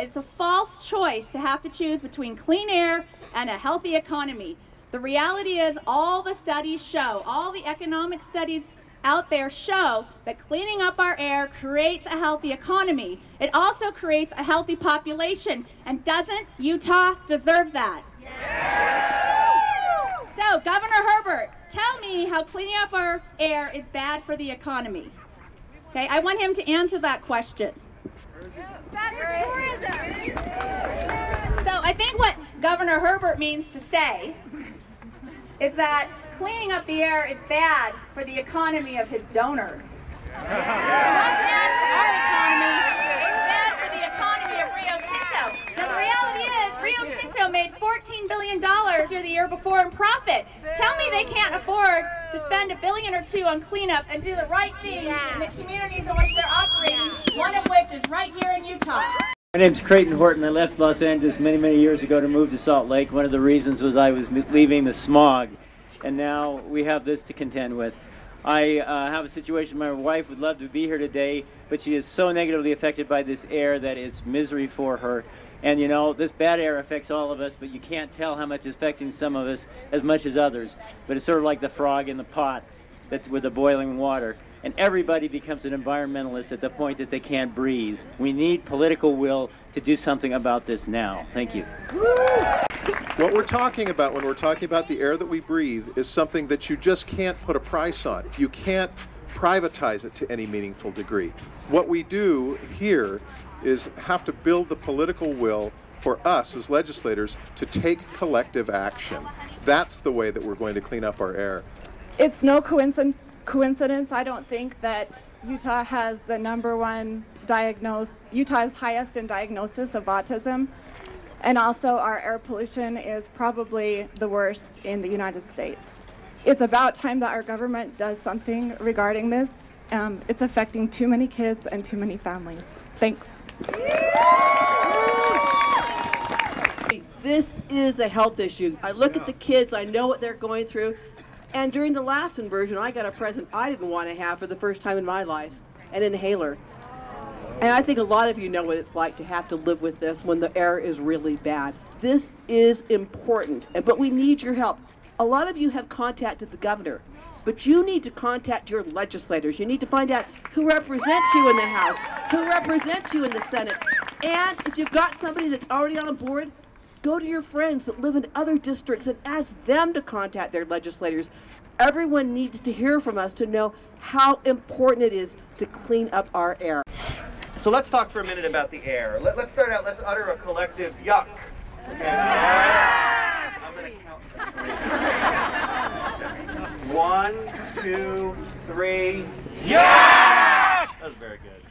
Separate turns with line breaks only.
It's a false choice to have to choose between clean air and a healthy economy. The reality is all the studies show, all the economic studies out there show that cleaning up our air creates a healthy economy. It also creates a healthy population. And doesn't Utah deserve that? Yeah. So, Governor Herbert, tell me how cleaning up our air is bad for the economy. Okay, I want him to answer that question. So I think what Governor Herbert means to say is that cleaning up the air is bad for the economy of his donors. Not bad for our economy, it's bad for the economy of Rio Tinto. Now the reality is Rio Tinto made $14 billion through the year before in profit. Tell me they can't afford to spend a billion or two on cleanup and do the right thing in the communities in which they're operating, one of which is right here in Utah.
My name's Creighton Horton. I left Los Angeles many, many years ago to move to Salt Lake. One of the reasons was I was leaving the smog, and now we have this to contend with. I uh, have a situation, my wife would love to be here today, but she is so negatively affected by this air that it's misery for her. And you know, this bad air affects all of us, but you can't tell how much it's affecting some of us as much as others. But it's sort of like the frog in the pot that's with the boiling water and everybody becomes an environmentalist at the point that they can't breathe. We need political will to do something about this now. Thank you.
What we're talking about when we're talking about the air that we breathe is something that you just can't put a price on. You can't privatize it to any meaningful degree. What we do here is have to build the political will for us as legislators to take collective action. That's the way that we're going to clean up our air.
It's no coincidence coincidence. I don't think that Utah has the number one diagnosed, Utah's highest in diagnosis of autism. And also our air pollution is probably the worst in the United States. It's about time that our government does something regarding this. Um, it's affecting too many kids and too many families. Thanks.
This is a health issue. I look at the kids, I know what they're going through. And during the last inversion, I got a present I didn't want to have for the first time in my life an inhaler. And I think a lot of you know what it's like to have to live with this when the air is really bad. This is important, but we need your help. A lot of you have contacted the governor, but you need to contact your legislators. You need to find out who represents you in the House, who represents you in the Senate. And if you've got somebody that's already on board, Go to your friends that live in other districts and ask them to contact their legislators. Everyone needs to hear from us to know how important it is to clean up our air.
So let's talk for a minute about the air. Let, us start out, let's utter a collective yuck. Okay. Yeah! I'm going to count three. One, two, three. Yeah! That was very good.